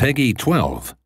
Peggy 12.